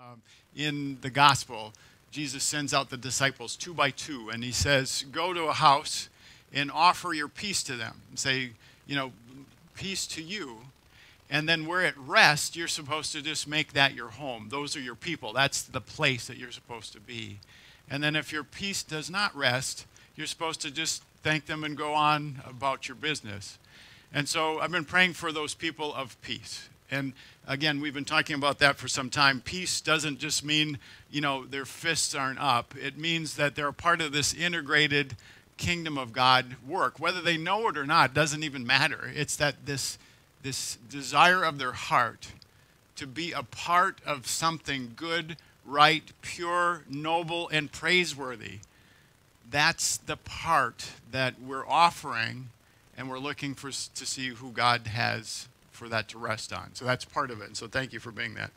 Um, in the gospel, Jesus sends out the disciples two by two, and he says, Go to a house and offer your peace to them. And say, you know, peace to you. And then where at rest, you're supposed to just make that your home. Those are your people. That's the place that you're supposed to be. And then if your peace does not rest, you're supposed to just thank them and go on about your business. And so I've been praying for those people of peace. And again, we've been talking about that for some time. Peace doesn't just mean, you know, their fists aren't up. It means that they're part of this integrated kingdom of God work. Whether they know it or not doesn't even matter. It's that this, this desire of their heart to be a part of something good, right, pure, noble, and praiseworthy. That's the part that we're offering, and we're looking for to see who God has for that to rest on. So that's part of it. And so thank you for being that.